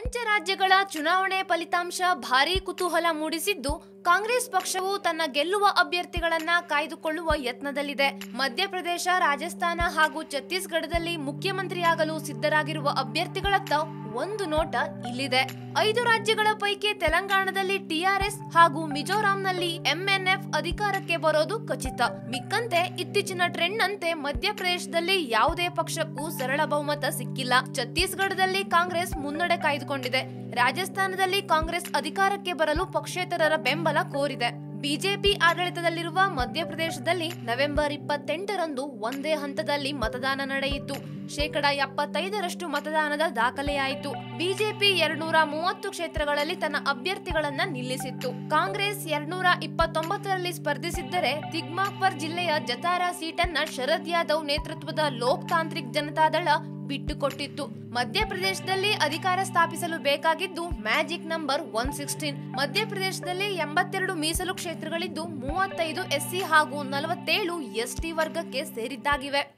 ಪಂಚರಾಜ್ಯಗಳ ಚುನಾವಣೆ ಫಲಿತಾಂಶ ಭಾರೀ ಕುತೂಹಲ ಮೂಡಿಸಿದ್ದು ಕಾಂಗ್ರೆಸ್ ಪಕ್ಷವು ತನ್ನ ಗೆಲ್ಲುವ ಅಭ್ಯರ್ಥಿಗಳನ್ನ ಕಾಯ್ದುಕೊಳ್ಳುವ ಯತ್ನದಲ್ಲಿದೆ. ಮಧ್ಯಪ್ರದೇಶ, ರಾಜಸ್ಥಾನ ಹಾಗೂ ಛತ್ತೀಸ್ಗಢದಲ್ಲಿ ಮುಖ್ಯಮಂತ್ರಿಯಾಗಲು ಸಿದ್ಧರಾಗಿರುವ ಅಭ್ಯರ್ಥಿಗಳತ್ತ ಒಂದು ನೋಟ ಇಲ್ಲಿದೆ. ಐದು ರಾಜ್ಯಗಳ ಪೈಕಿ ತೆಲಂಗಾಣದಲ್ಲಿ ಟಿಆರ್ಎಸ್ ಹಾಗೂ ಮಿಜೋರಾಂನಲ್ಲಿ ಎಂಎನ್ಎಫ್ ಅಧಿಕಾರಕ್ಕೆ ಬರೋದು ಖಚಿತ. ಮಿಕ್ಕಂತೆ ಇತ್ತೀಚಿನ ಟ್ರೆಂಡ್ ಅಂತೆ ಮಧ್ಯಪ್ರದೇಶದಲ್ಲಿ ಯಾವುದೇ ಪಕ್ಷಕ್ಕೂ ಸರಳ ಬಹುಮತ ಸಿಕ್ಕಿಲ್ಲ. ಛತ್ತೀಸ್ಗಢದಲ್ಲಿ ಕಾಂಗ್ರೆಸ್ ಮುನ್ನಡೆ ಕಾಯ್ದುಕೊಂಡಿದೆ. ರಾಜಸ್ಥಾನದಲ್ಲಿ ಕಾಂಗ್ರೆಸ್ ಅಧಿಕಾರಕ್ಕೆ ಬರಲು ಪಕ್ಷೇತರರ ಬೆಂಬಲ ಕೋರಿದೆ. ಬಿಜೆಪಿ ಆಡಳಿತದಲ್ಲಿರುವ ಮಧ್ಯಪ್ರದೇಶದಲ್ಲಿ ನವೆಂಬರ್ ಇಪ್ಪತ್ತೆಂಟರಂದು ಒಂದೇ ಹಂತದಲ್ಲಿ ಮತದಾನ ನಡೆಯಿತು. ಶೇಕಡ ಎಪ್ಪತ್ತೈದರಷ್ಟು ಮತದಾನದ ದಾಖಲೆಯಾಯಿತು. ಬಿಜೆಪಿ ಎರಡ್ನೂರ ಮೂವತ್ತು ಕ್ಷೇತ್ರಗಳಲ್ಲಿ ತನ್ನ ಅಭ್ಯರ್ಥಿಗಳನ್ನ ನಿಲ್ಲಿಸಿತ್ತು. ಕಾಂಗ್ರೆಸ್ ಎರಡ್ನೂರ ಇಪ್ಪತ್ತೊಂಬತ್ತರಲ್ಲಿ ಸ್ಪರ್ಧಿಸಿದ್ದರೆ ತಿಗ್ಮಾಕ್ಪರ್ ಜಿಲ್ಲೆಯ ಜತಾರಾ ಸೀಟನ್ನ ಶರದ್ ಯಾದವ್ ನೇತೃತ್ವದ ಲೋಕ್ ತಾಂತ್ರಿಕ್ ಜನತಾದಳ ಬಿಟ್ಟುಕೊಟ್ಟಿತ್ತು. ಮಧ್ಯಪ್ರದೇಶದಲ್ಲಿ ಅಧಿಕಾರ ಸ್ಥಾಪಿಸಲು ಬೇಕಾಗಿದ್ದು ಮ್ಯಾಜಿಕ್ ನಂಬರ್ ಒನ್ ಸಿಕ್ಸ್ಟೀನ್. ಮಧ್ಯಪ್ರದೇಶದಲ್ಲಿ ಎಂಬತ್ತೆರಡು ಮೀಸಲು ಕ್ಷೇತ್ರಗಳಿದ್ದು ಮೂವತ್ತೈದು ಎಸ್ಸಿ ಹಾಗೂ ನಲವತ್ತೇಳು ಎಸ್ಟಿ ವರ್ಗಕ್ಕೆ ಸೇರಿದ್ದಾಗಿವೆ.